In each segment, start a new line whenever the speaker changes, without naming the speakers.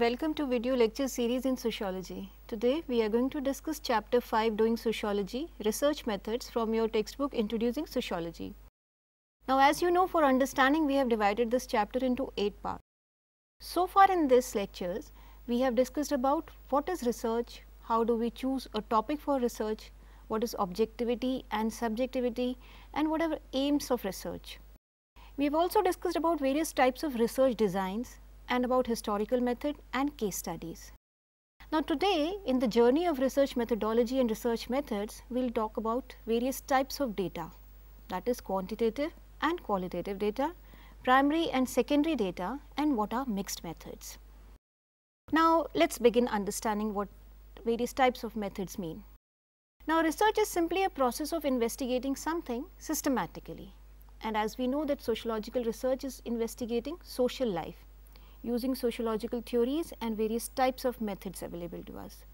welcome to video lecture series in sociology. Today we are going to discuss chapter 5 doing sociology research methods from your textbook introducing sociology. Now as you know for understanding we have divided this chapter into 8 parts. So far in this lectures we have discussed about what is research, how do we choose a topic for research, what is objectivity and subjectivity and what are aims of research. We have also discussed about various types of research designs and about historical method and case studies. Now today in the journey of research methodology and research methods, we will talk about various types of data that is quantitative and qualitative data, primary and secondary data and what are mixed methods. Now let us begin understanding what various types of methods mean. Now research is simply a process of investigating something systematically and as we know that sociological research is investigating social life using sociological theories and various types of methods available to us.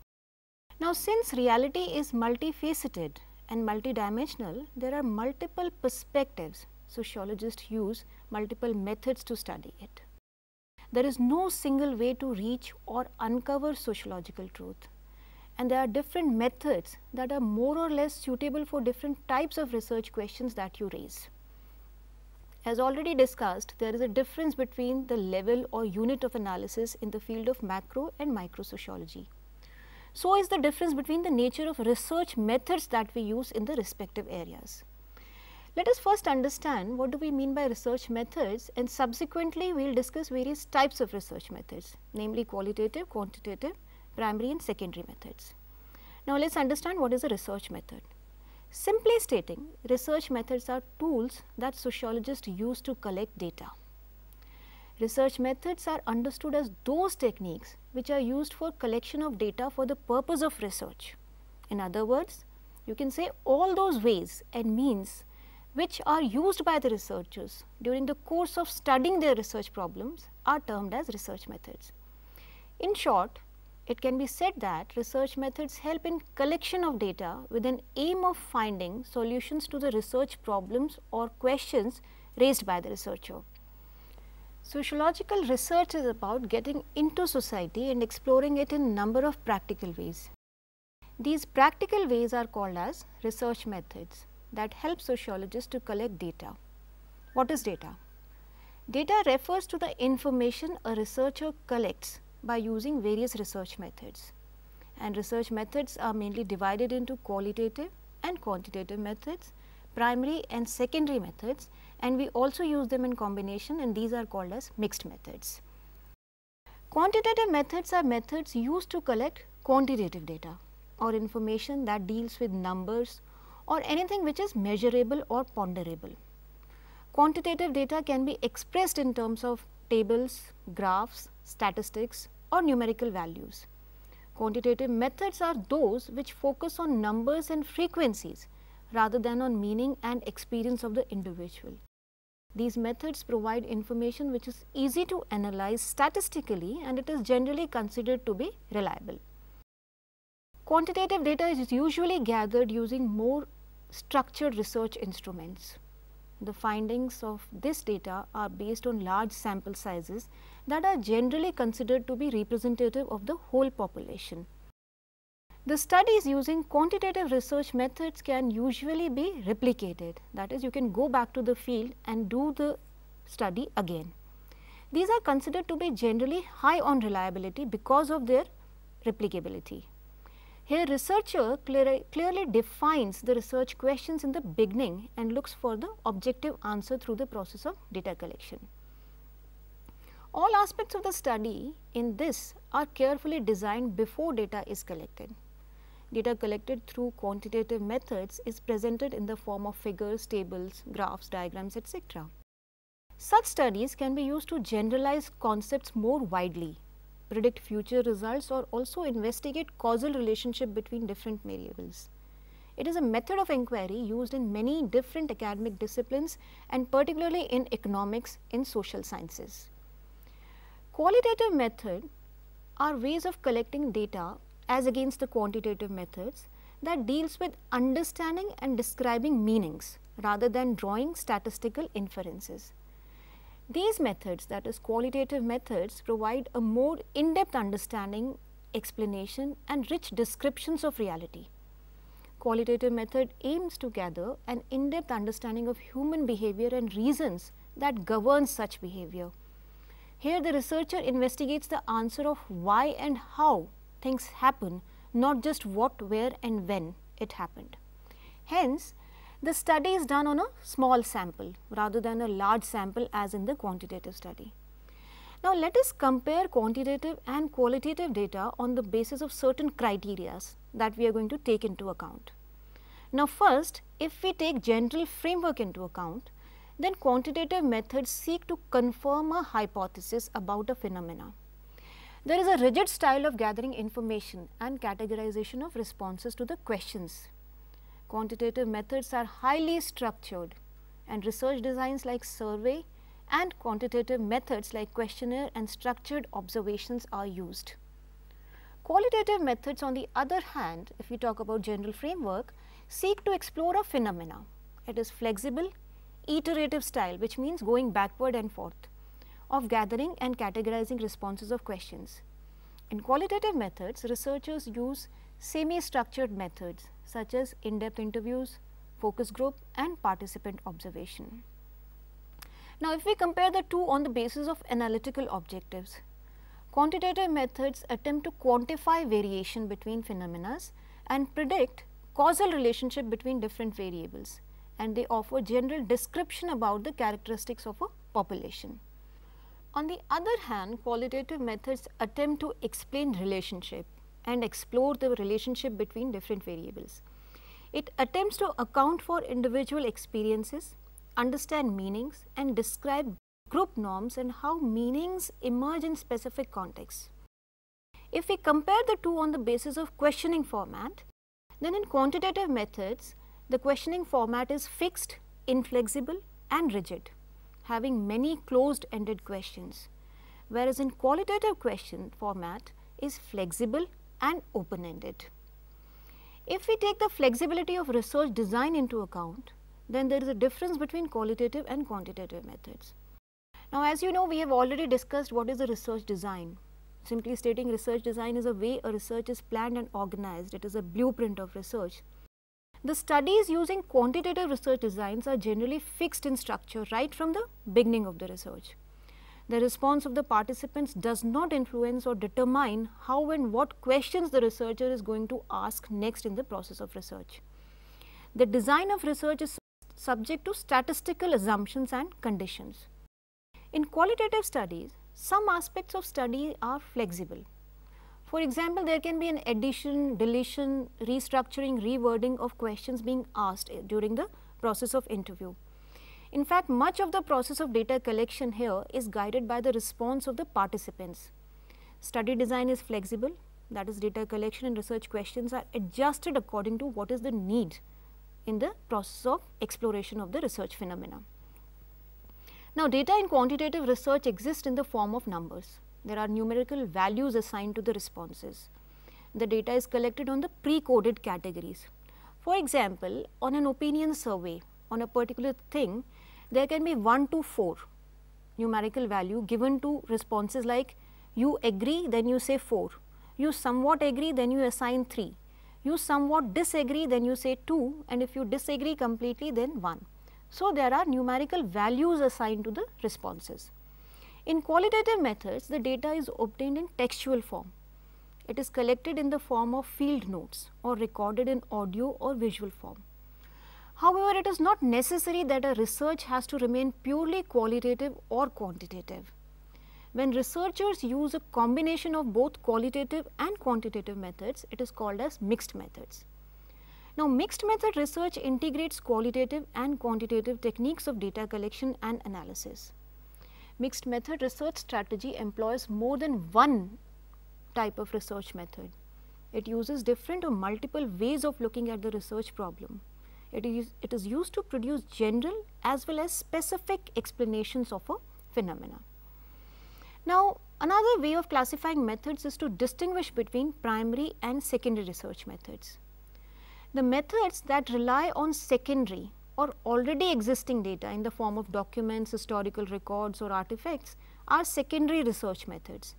Now, since reality is multifaceted and multidimensional, there are multiple perspectives sociologists use multiple methods to study it. There is no single way to reach or uncover sociological truth and there are different methods that are more or less suitable for different types of research questions that you raise. As already discussed, there is a difference between the level or unit of analysis in the field of macro and micro sociology. So is the difference between the nature of research methods that we use in the respective areas. Let us first understand what do we mean by research methods and subsequently we will discuss various types of research methods namely qualitative, quantitative, primary and secondary methods. Now let us understand what is a research method. Simply stating, research methods are tools that sociologists use to collect data. Research methods are understood as those techniques which are used for collection of data for the purpose of research. In other words, you can say all those ways and means which are used by the researchers during the course of studying their research problems are termed as research methods. In short, it can be said that research methods help in collection of data with an aim of finding solutions to the research problems or questions raised by the researcher. Sociological research is about getting into society and exploring it in number of practical ways. These practical ways are called as research methods that help sociologists to collect data. What is data? Data refers to the information a researcher collects by using various research methods. And research methods are mainly divided into qualitative and quantitative methods, primary and secondary methods and we also use them in combination and these are called as mixed methods. Quantitative methods are methods used to collect quantitative data or information that deals with numbers or anything which is measurable or ponderable. Quantitative data can be expressed in terms of tables, graphs, statistics or numerical values. Quantitative methods are those which focus on numbers and frequencies rather than on meaning and experience of the individual. These methods provide information which is easy to analyze statistically and it is generally considered to be reliable. Quantitative data is usually gathered using more structured research instruments. The findings of this data are based on large sample sizes that are generally considered to be representative of the whole population. The studies using quantitative research methods can usually be replicated that is you can go back to the field and do the study again. These are considered to be generally high on reliability because of their replicability. Here researcher clear, clearly defines the research questions in the beginning and looks for the objective answer through the process of data collection. All aspects of the study in this are carefully designed before data is collected. Data collected through quantitative methods is presented in the form of figures, tables, graphs, diagrams, etc. Such studies can be used to generalize concepts more widely, predict future results or also investigate causal relationship between different variables. It is a method of inquiry used in many different academic disciplines and particularly in economics in social sciences. Qualitative method are ways of collecting data as against the quantitative methods that deals with understanding and describing meanings rather than drawing statistical inferences. These methods that is qualitative methods provide a more in-depth understanding, explanation and rich descriptions of reality. Qualitative method aims to gather an in-depth understanding of human behavior and reasons that govern such behavior. Here the researcher investigates the answer of why and how things happen, not just what, where and when it happened. Hence, the study is done on a small sample rather than a large sample as in the quantitative study. Now, let us compare quantitative and qualitative data on the basis of certain criteria that we are going to take into account. Now, first if we take general framework into account, then quantitative methods seek to confirm a hypothesis about a phenomena. There is a rigid style of gathering information and categorization of responses to the questions. Quantitative methods are highly structured and research designs like survey and quantitative methods like questionnaire and structured observations are used. Qualitative methods on the other hand, if we talk about general framework, seek to explore a phenomena. It is flexible iterative style which means going backward and forth of gathering and categorizing responses of questions. In qualitative methods, researchers use semi-structured methods such as in-depth interviews, focus group and participant observation. Now, if we compare the two on the basis of analytical objectives, quantitative methods attempt to quantify variation between phenomena and predict causal relationship between different variables and they offer general description about the characteristics of a population. On the other hand, qualitative methods attempt to explain relationship and explore the relationship between different variables. It attempts to account for individual experiences, understand meanings and describe group norms and how meanings emerge in specific contexts. If we compare the two on the basis of questioning format, then in quantitative methods, the questioning format is fixed, inflexible and rigid, having many closed-ended questions, whereas in qualitative question format is flexible and open-ended. If we take the flexibility of research design into account, then there is a difference between qualitative and quantitative methods. Now, as you know, we have already discussed what is a research design. Simply stating research design is a way a research is planned and organized. It is a blueprint of research. The studies using quantitative research designs are generally fixed in structure right from the beginning of the research. The response of the participants does not influence or determine how and what questions the researcher is going to ask next in the process of research. The design of research is subject to statistical assumptions and conditions. In qualitative studies, some aspects of study are flexible for example, there can be an addition, deletion, restructuring, rewording of questions being asked during the process of interview. In fact, much of the process of data collection here is guided by the response of the participants. Study design is flexible, that is data collection and research questions are adjusted according to what is the need in the process of exploration of the research phenomena. Now, data in quantitative research exist in the form of numbers there are numerical values assigned to the responses. The data is collected on the pre-coded categories. For example, on an opinion survey on a particular thing, there can be 1 to 4 numerical value given to responses like you agree then you say 4, you somewhat agree then you assign 3, you somewhat disagree then you say 2 and if you disagree completely then 1. So, there are numerical values assigned to the responses. In qualitative methods, the data is obtained in textual form. It is collected in the form of field notes or recorded in audio or visual form. However, it is not necessary that a research has to remain purely qualitative or quantitative. When researchers use a combination of both qualitative and quantitative methods, it is called as mixed methods. Now, mixed method research integrates qualitative and quantitative techniques of data collection and analysis mixed method research strategy employs more than one type of research method. It uses different or multiple ways of looking at the research problem. It is, it is used to produce general as well as specific explanations of a phenomena. Now, another way of classifying methods is to distinguish between primary and secondary research methods. The methods that rely on secondary or already existing data in the form of documents, historical records or artifacts are secondary research methods.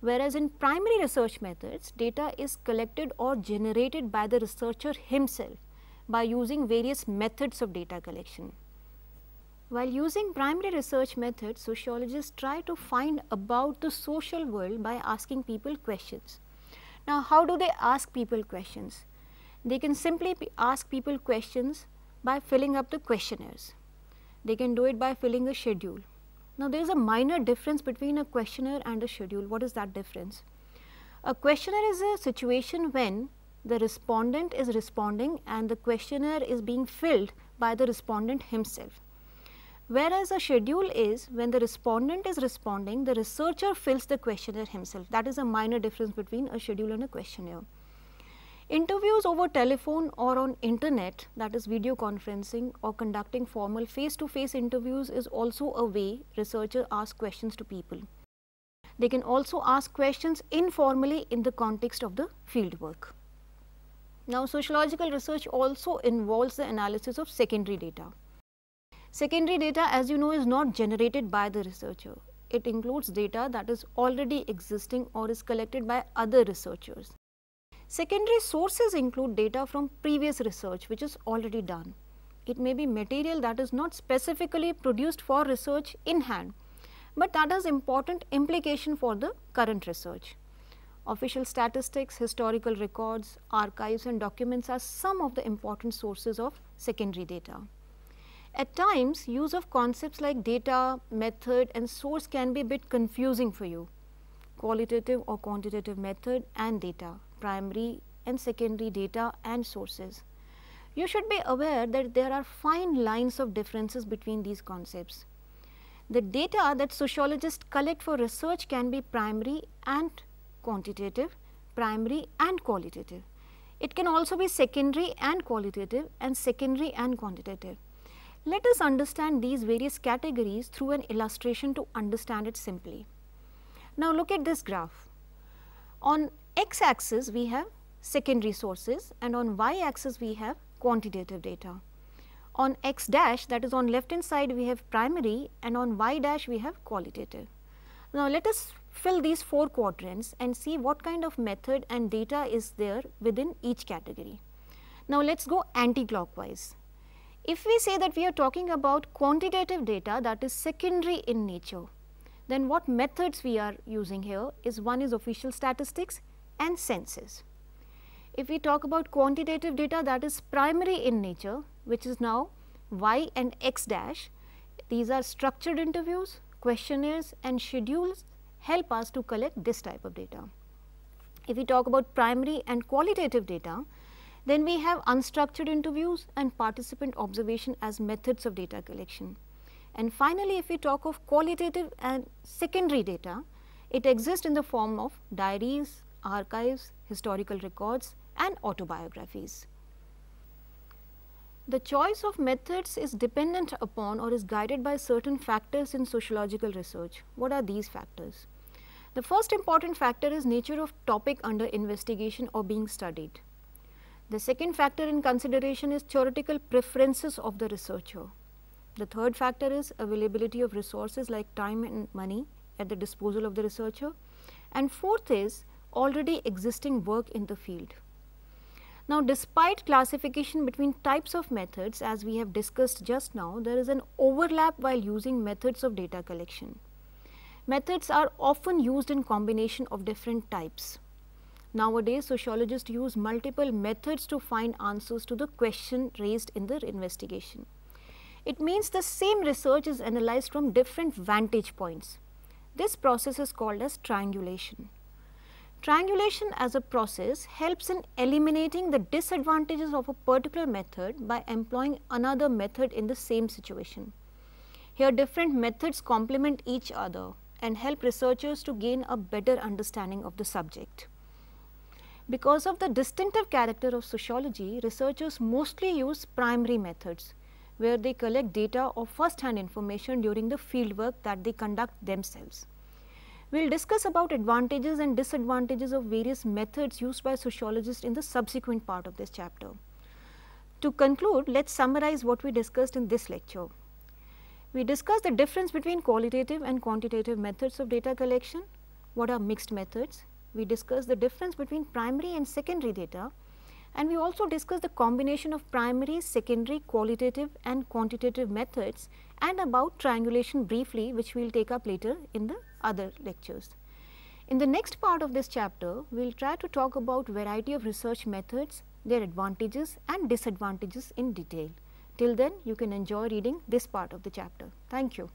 Whereas in primary research methods, data is collected or generated by the researcher himself by using various methods of data collection. While using primary research methods, sociologists try to find about the social world by asking people questions. Now, how do they ask people questions? They can simply ask people questions by filling up the questionnaires. They can do it by filling a schedule. Now, there is a minor difference between a questionnaire and a schedule. What is that difference? A questionnaire is a situation when the respondent is responding and the questionnaire is being filled by the respondent himself. Whereas a schedule is when the respondent is responding, the researcher fills the questionnaire himself. That is a minor difference between a schedule and a questionnaire. Interviews over telephone or on internet that is video conferencing or conducting formal face to face interviews is also a way researchers ask questions to people. They can also ask questions informally in the context of the field work. Now, sociological research also involves the analysis of secondary data. Secondary data as you know is not generated by the researcher. It includes data that is already existing or is collected by other researchers. Secondary sources include data from previous research which is already done. It may be material that is not specifically produced for research in hand, but that has important implication for the current research. Official statistics, historical records, archives and documents are some of the important sources of secondary data. At times, use of concepts like data, method and source can be a bit confusing for you. Qualitative or quantitative method and data primary and secondary data and sources. You should be aware that there are fine lines of differences between these concepts. The data that sociologists collect for research can be primary and quantitative, primary and qualitative. It can also be secondary and qualitative and secondary and quantitative. Let us understand these various categories through an illustration to understand it simply. Now look at this graph. On x axis we have secondary sources and on y axis we have quantitative data. On x dash that is on left hand side we have primary and on y dash we have qualitative. Now let us fill these four quadrants and see what kind of method and data is there within each category. Now let us go anti-clockwise. If we say that we are talking about quantitative data that is secondary in nature, then what methods we are using here is one is official statistics and census. If we talk about quantitative data that is primary in nature which is now y and x dash, these are structured interviews, questionnaires and schedules help us to collect this type of data. If we talk about primary and qualitative data, then we have unstructured interviews and participant observation as methods of data collection. And finally, if we talk of qualitative and secondary data, it exists in the form of diaries, archives, historical records and autobiographies. The choice of methods is dependent upon or is guided by certain factors in sociological research. What are these factors? The first important factor is nature of topic under investigation or being studied. The second factor in consideration is theoretical preferences of the researcher. The third factor is availability of resources like time and money at the disposal of the researcher. And fourth is already existing work in the field. Now, despite classification between types of methods as we have discussed just now, there is an overlap while using methods of data collection. Methods are often used in combination of different types. Nowadays, sociologists use multiple methods to find answers to the question raised in the investigation. It means the same research is analyzed from different vantage points. This process is called as triangulation. Triangulation as a process helps in eliminating the disadvantages of a particular method by employing another method in the same situation. Here different methods complement each other and help researchers to gain a better understanding of the subject. Because of the distinctive character of sociology, researchers mostly use primary methods where they collect data or first hand information during the fieldwork that they conduct themselves. We will discuss about advantages and disadvantages of various methods used by sociologists in the subsequent part of this chapter. To conclude, let us summarize what we discussed in this lecture. We discussed the difference between qualitative and quantitative methods of data collection, what are mixed methods. We discussed the difference between primary and secondary data and we also discussed the combination of primary, secondary, qualitative and quantitative methods and about triangulation briefly which we will take up later in the other lectures. In the next part of this chapter, we will try to talk about variety of research methods, their advantages and disadvantages in detail. Till then you can enjoy reading this part of the chapter. Thank you.